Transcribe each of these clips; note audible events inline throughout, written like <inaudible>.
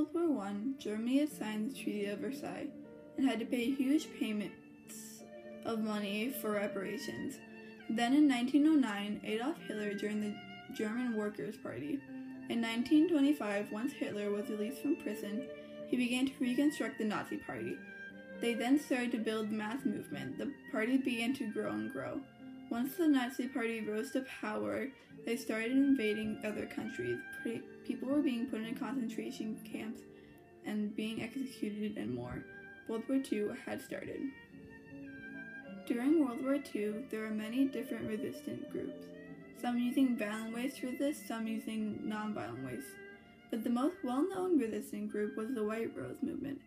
World War I, Germany had signed the Treaty of Versailles and had to pay huge payments of money for reparations. Then in 1909, Adolf Hitler joined the German Workers' Party. In 1925, once Hitler was released from prison, he began to reconstruct the Nazi Party. They then started to build the mass movement. The party began to grow and grow. Once the Nazi Party rose to power, they started invading other countries. People were being put in concentration camps and being executed and more. World War II had started. During World War II, there were many different resistant groups, some using violent ways to resist, some using nonviolent ways. But the most well known resistant group was the White Rose Movement,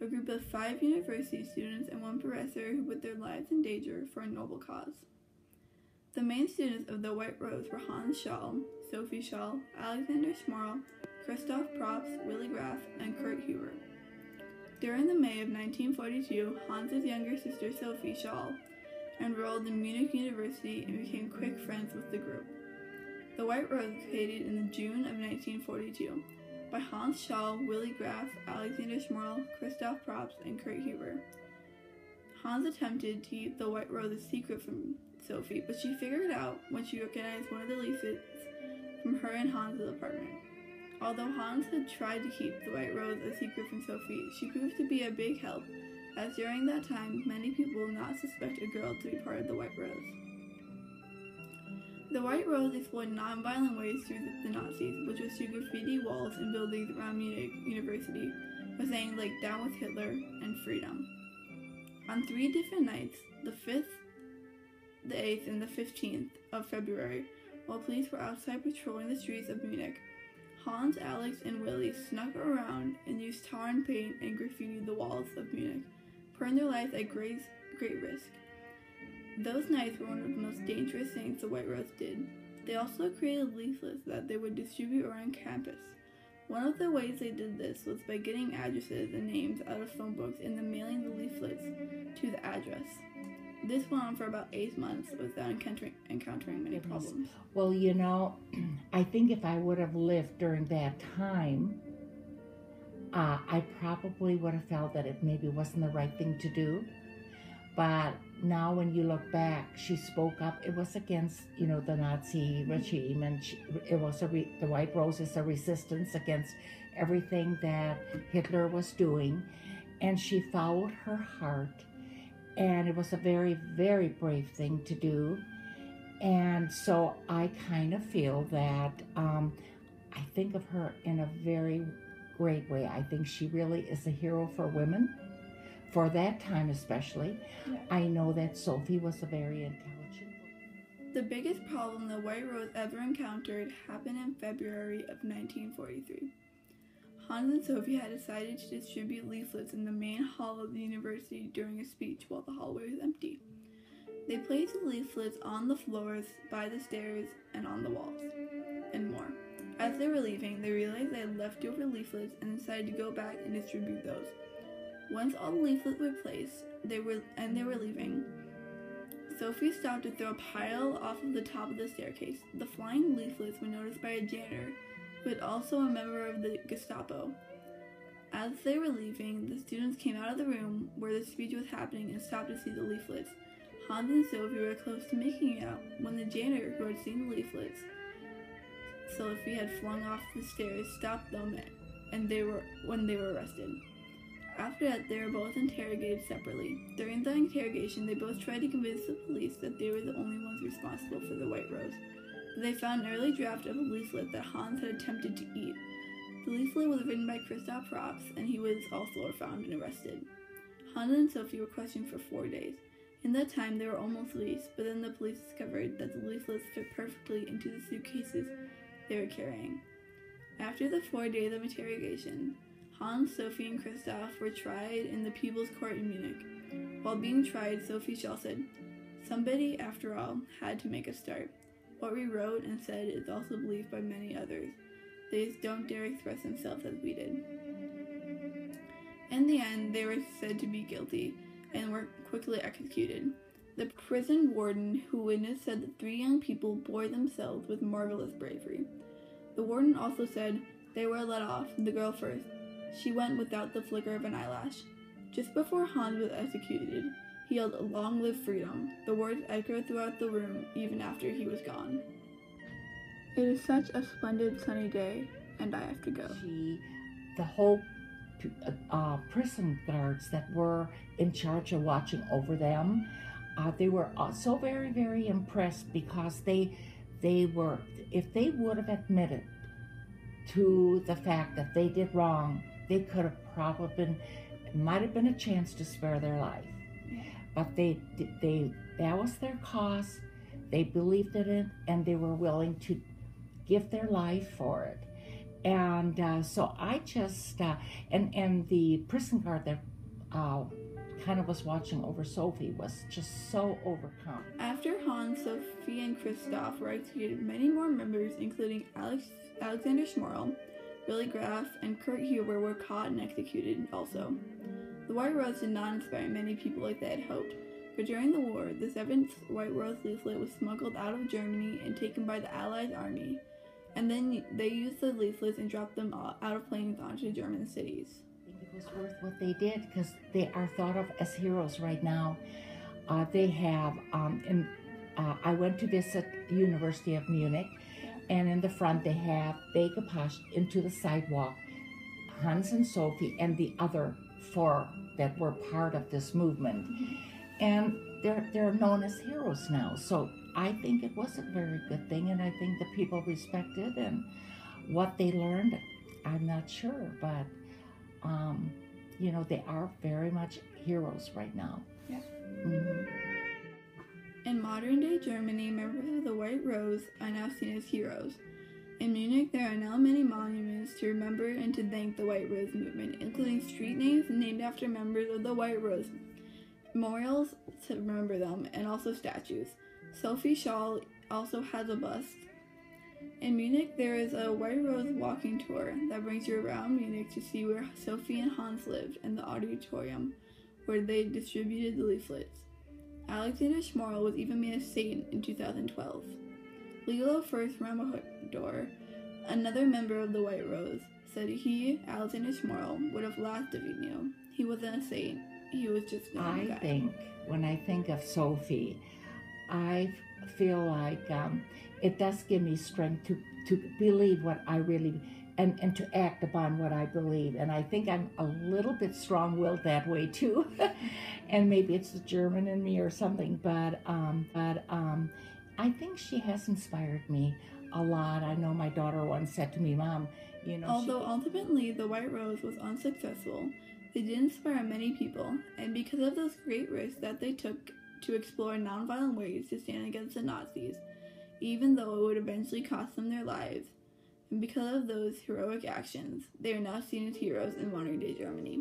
a group of five university students and one professor who put their lives in danger for a noble cause. The main students of the White Rose were Hans Scholl, Sophie Scholl, Alexander Schmorell, Christoph Probst, Willy Graf, and Kurt Huber. During the May of 1942, Hans's younger sister Sophie Scholl enrolled in Munich University and became quick friends with the group. The White Rose was created in the June of 1942 by Hans Scholl, Willy Graf, Alexander Schmorell, Christoph Probst, and Kurt Huber. Hans attempted to keep the White Rose a secret from Sophie, but she figured it out when she recognized one of the leaflets from her and Hans's apartment. Although Hans had tried to keep the White Rose a secret from Sophie, she proved to be a big help, as during that time many people would not suspect a girl to be part of the White Rose. The White Rose explored non-violent ways through the Nazis, which was through graffiti walls and buildings around Munich University, with saying like "Down with Hitler" and "Freedom." On three different nights, the 5th, the 8th, and the 15th of February, while police were outside patrolling the streets of Munich, Hans, Alex, and Willie snuck around and used tar and paint and graffitied the walls of Munich, putting their lives at great, great risk. Those nights were one of the most dangerous things the White Rose did. They also created leaflets that they would distribute around campus. One of the ways they did this was by getting addresses and names out of phone books and then mailing the leaflets to the address. This went on for about eight months without encountering, encountering many problems. Well, you know, <clears throat> I think if I would have lived during that time, uh, I probably would have felt that it maybe wasn't the right thing to do. But now, when you look back, she spoke up. It was against, you know, the Nazi regime, and she, it was a re, the White Rose is a resistance against everything that Hitler was doing, and she followed her heart and it was a very, very brave thing to do. And so I kind of feel that um, I think of her in a very great way. I think she really is a hero for women, for that time especially. Yeah. I know that Sophie was a very intelligent woman. The biggest problem the White Rose ever encountered happened in February of 1943. Hans and Sophie had decided to distribute leaflets in the main hall of the university during a speech while the hallway was empty. They placed the leaflets on the floors, by the stairs, and on the walls, and more. As they were leaving, they realized they had leftover leaflets and decided to go back and distribute those. Once all the leaflets were placed, they were and they were leaving. Sophie stopped to throw a pile off of the top of the staircase. The flying leaflets were noticed by a janitor but also a member of the Gestapo. As they were leaving, the students came out of the room where the speech was happening and stopped to see the leaflets. Hans and Sophie were close to making it out when the janitor, who had seen the leaflets Sophie had flung off the stairs, stopped them, and they were when they were arrested. After that, they were both interrogated separately. During the interrogation, they both tried to convince the police that they were the only ones responsible for the White Rose. They found an early draft of a leaflet that Hans had attempted to eat. The leaflet was written by Christoph Probst, and he was also found and arrested. Hans and Sophie were questioned for four days. In that time, they were almost released, but then the police discovered that the leaflets fit perfectly into the suitcases they were carrying. After the four days of interrogation, Hans, Sophie, and Christoph were tried in the People's Court in Munich. While being tried, Sophie Scholl said, Somebody, after all, had to make a start. What we wrote and said is also believed by many others. They just don't dare express themselves as we did. In the end, they were said to be guilty and were quickly executed. The prison warden who witnessed said that three young people bore themselves with marvelous bravery. The warden also said, They were let off, the girl first. She went without the flicker of an eyelash. Just before Hans was executed, he yelled, Long live freedom. The words echoed throughout the room even after he was gone. It is such a splendid sunny day, and I have to go. She, the whole uh, prison guards that were in charge of watching over them, uh, they were uh, so very, very impressed because they, they were, if they would have admitted to the fact that they did wrong, they could have probably been, might have been a chance to spare their life. But they, they, that was their cause. They believed in it, and they were willing to give their life for it. And uh, so I just, uh, and and the prison guard that uh, kind of was watching over Sophie was just so overcome. After Hans, Sophie, and Christoph were executed, many more members, including Alex, Alexander Schmorell, Willy Graf, and Kurt Huber, were caught and executed also. The White Rose did not inspire many people like they had hoped, but during the war, the seventh White Rose leaflet was smuggled out of Germany and taken by the Allied army, and then they used the leaflets and dropped them out of planes onto German cities It was worth what they did because they are thought of as heroes right now. Uh, they have, um, in, uh, I went to visit the University of Munich, and in the front they have Wegepasch into the sidewalk, Hans and Sophie, and the other four that were part of this movement. And they're, they're known as heroes now. So I think it was a very good thing, and I think the people respected and what they learned. I'm not sure, but um, you know, they are very much heroes right now. Yeah. Mm-hmm. In modern day Germany, members of the White Rose are now seen as heroes. In Munich, there are now to remember and to thank the White Rose movement, including street names named after members of the White Rose, memorials to remember them, and also statues. Sophie Scholl also has a bust in Munich, there is a White Rose walking tour that brings you around Munich to see where Sophie and Hans lived and the auditorium where they distributed the leaflets. Alexander Schmorell was even made a saint in 2012. Lilo Furst Ramador, another member of the White Rose, said he, Alexander Schmorell, would have laughed if he knew. He wasn't a saint. He was just a I guy. think when I think of Sophie, I feel like um, it does give me strength to, to believe what I really and, and to act upon what I believe. And I think I'm a little bit strong willed that way too. <laughs> and maybe it's the German in me or something, but um, but um, I think she has inspired me a lot. I know my daughter once said to me, Mom, you know. Although she- ultimately the White Rose was unsuccessful, they did inspire many people, and because of those great risks that they took to explore nonviolent ways to stand against the Nazis, even though it would eventually cost them their lives, and because of those heroic actions, they are now seen as heroes in modern day Germany.